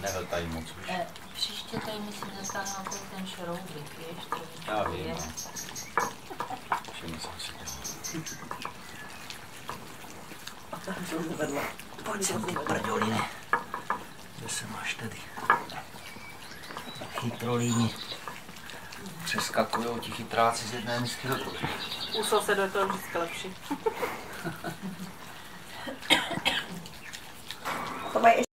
Nehltají moc už. Eh, Příště tady musím zatáhnout tady ten šroubek, víš, to Já vím, je. no. Všiml jsem si toho. Pojď sem ty prdoliny. Kde se máš tady? Chytrolíni. Přeskakujou ti chytráci z jedné misky do druhé. U souseda je to vždycky lepší. To mají